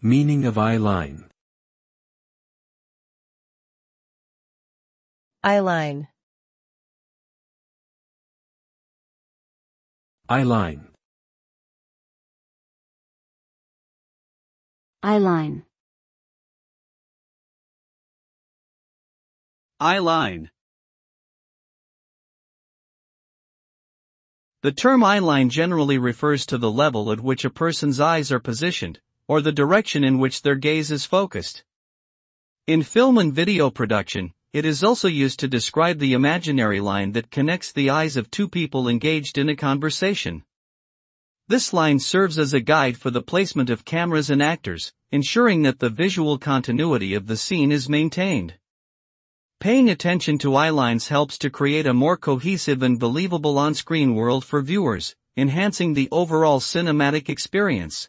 Meaning of eye line. Eyeline. Eye line. Eyeline. Eyeline. The term eyeline generally refers to the level at which a person's eyes are positioned, or the direction in which their gaze is focused. In film and video production, it is also used to describe the imaginary line that connects the eyes of two people engaged in a conversation. This line serves as a guide for the placement of cameras and actors, ensuring that the visual continuity of the scene is maintained. Paying attention to eye lines helps to create a more cohesive and believable on-screen world for viewers, enhancing the overall cinematic experience.